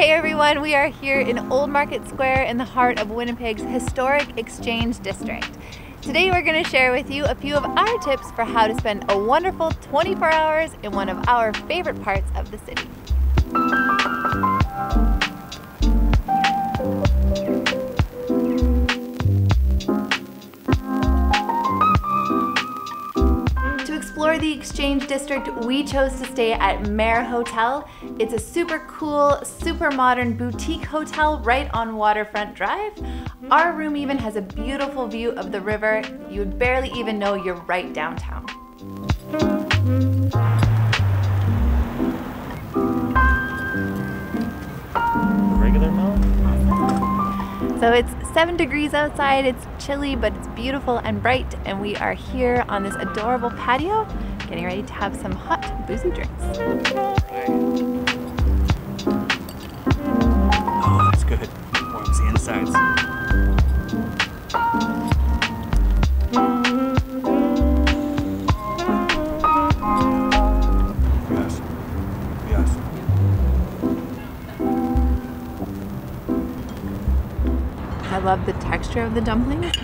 Hey everyone, we are here in Old Market Square in the heart of Winnipeg's historic Exchange District. Today we're going to share with you a few of our tips for how to spend a wonderful 24 hours in one of our favorite parts of the city. Exchange District, we chose to stay at Mere Hotel. It's a super cool, super modern boutique hotel right on Waterfront Drive. Our room even has a beautiful view of the river. You would barely even know you're right downtown. Regular milk? So it's seven degrees outside, it's chilly, but it's beautiful and bright, and we are here on this adorable patio, getting ready to have some hot, boozy drinks. Oh, that's good. Warms the insides. Yes. Yes. I love the texture of the dumplings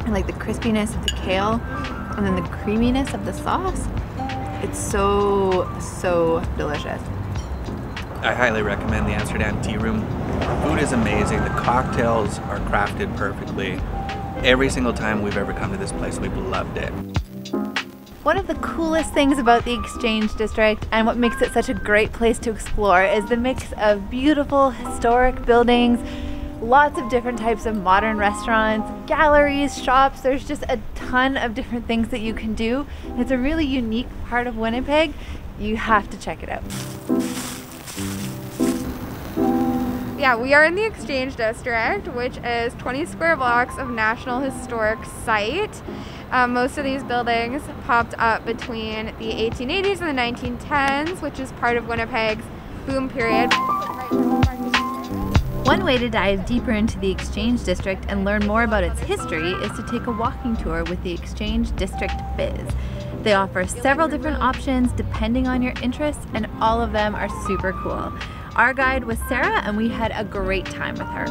and like the crispiness of the kale and then the creaminess of the sauce. It's so, so delicious. I highly recommend the Amsterdam Tea Room. The food is amazing. The cocktails are crafted perfectly. Every single time we've ever come to this place, we've loved it. One of the coolest things about the Exchange District and what makes it such a great place to explore is the mix of beautiful historic buildings lots of different types of modern restaurants, galleries, shops. There's just a ton of different things that you can do. It's a really unique part of Winnipeg. You have to check it out. Yeah, we are in the Exchange District, which is 20 square blocks of National Historic Site. Um, most of these buildings popped up between the 1880s and the 1910s, which is part of Winnipeg's boom period. One way to dive deeper into the Exchange District and learn more about its history is to take a walking tour with the Exchange District Biz. They offer several different options depending on your interests, and all of them are super cool. Our guide was Sarah, and we had a great time with her.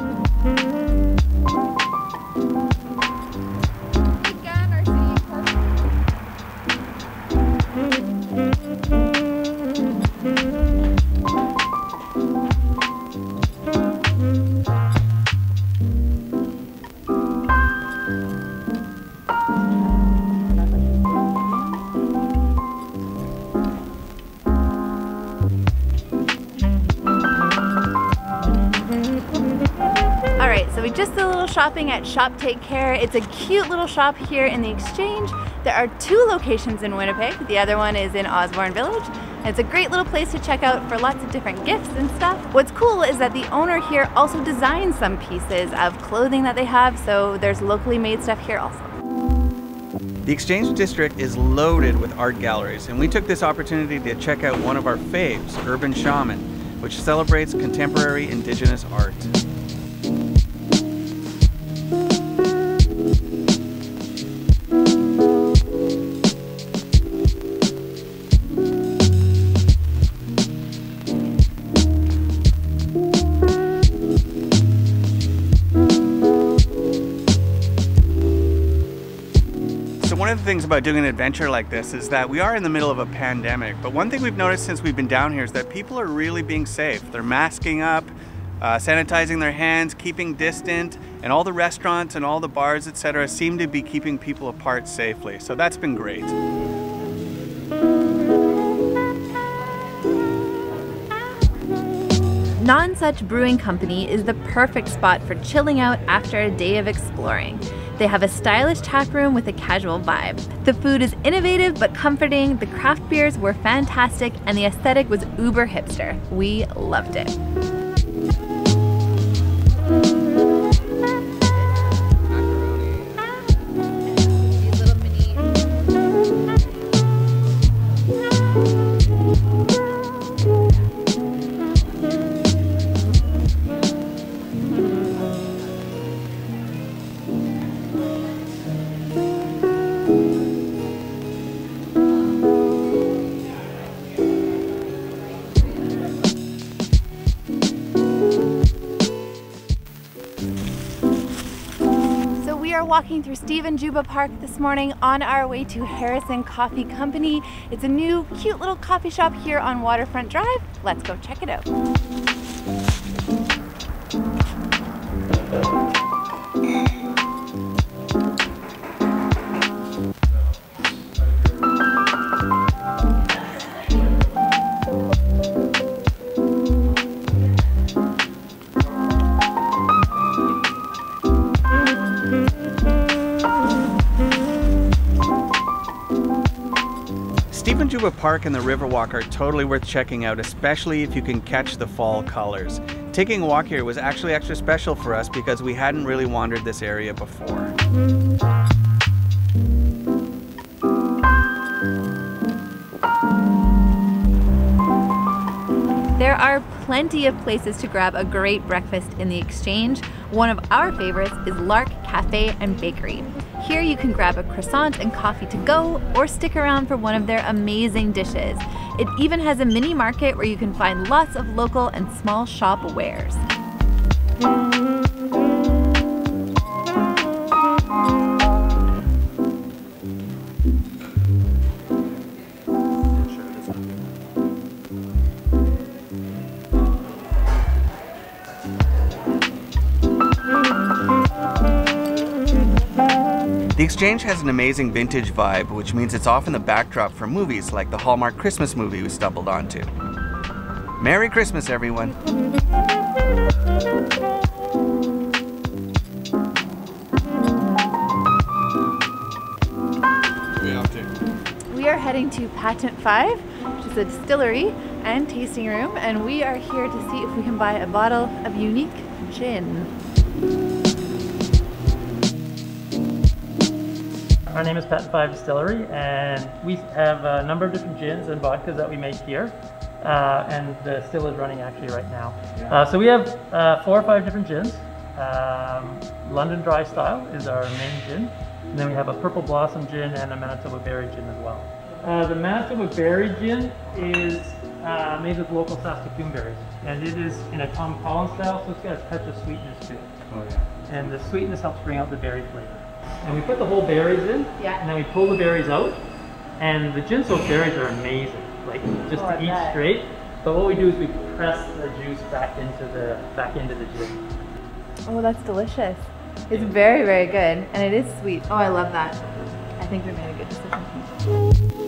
So we just did a little shopping at Shop Take Care. It's a cute little shop here in the Exchange. There are two locations in Winnipeg. The other one is in Osborne Village. It's a great little place to check out for lots of different gifts and stuff. What's cool is that the owner here also designs some pieces of clothing that they have, so there's locally made stuff here also. The Exchange District is loaded with art galleries, and we took this opportunity to check out one of our faves, Urban Shaman, which celebrates contemporary indigenous art. One of the things about doing an adventure like this is that we are in the middle of a pandemic, but one thing we've noticed since we've been down here is that people are really being safe. They're masking up, uh, sanitizing their hands, keeping distant, and all the restaurants and all the bars, etc., seem to be keeping people apart safely. So that's been great. Nonsuch Brewing Company is the perfect spot for chilling out after a day of exploring. They have a stylish tap room with a casual vibe. The food is innovative but comforting, the craft beers were fantastic, and the aesthetic was uber hipster. We loved it. Walking through Stephen Juba Park this morning on our way to Harrison Coffee Company. It's a new cute little coffee shop here on Waterfront Drive. Let's go check it out. Juba Park and the Riverwalk are totally worth checking out, especially if you can catch the fall colors. Taking a walk here was actually extra special for us because we hadn't really wandered this area before. There are plenty of places to grab a great breakfast in the exchange. One of our favorites is Lark Cafe and Bakery. Here you can grab a croissant and coffee to go or stick around for one of their amazing dishes. It even has a mini market where you can find lots of local and small shop wares. The Exchange has an amazing vintage vibe, which means it's often the backdrop for movies like the Hallmark Christmas movie we stumbled onto. Merry Christmas, everyone! We are heading to Patent 5, which is a distillery and tasting room, and we are here to see if we can buy a bottle of unique gin. Our name is Patent 5 Distillery, and we have a number of different gins and vodkas that we make here. Uh, and the still is running actually right now. Uh, so we have uh, four or five different gins. Um, London Dry Style is our main gin. And then we have a Purple Blossom gin and a Manitoba Berry gin as well. Uh, the Manitoba Berry gin is uh, made with local Saskatoon berries. And it is in a Tom Collins style, so it's got a touch of sweetness to it. Oh, yeah. And the sweetness helps bring out the berry flavor. And we put the whole berries in, Yeah. and then we pull the berries out. And the gin soaked berries are amazing, like just Oh, to eat bet. straight. But what we do is we press the juice back into the back into the gin. Oh, that's delicious. It's very, very good, and it is sweet. Oh, I love that. I think we made a good decision.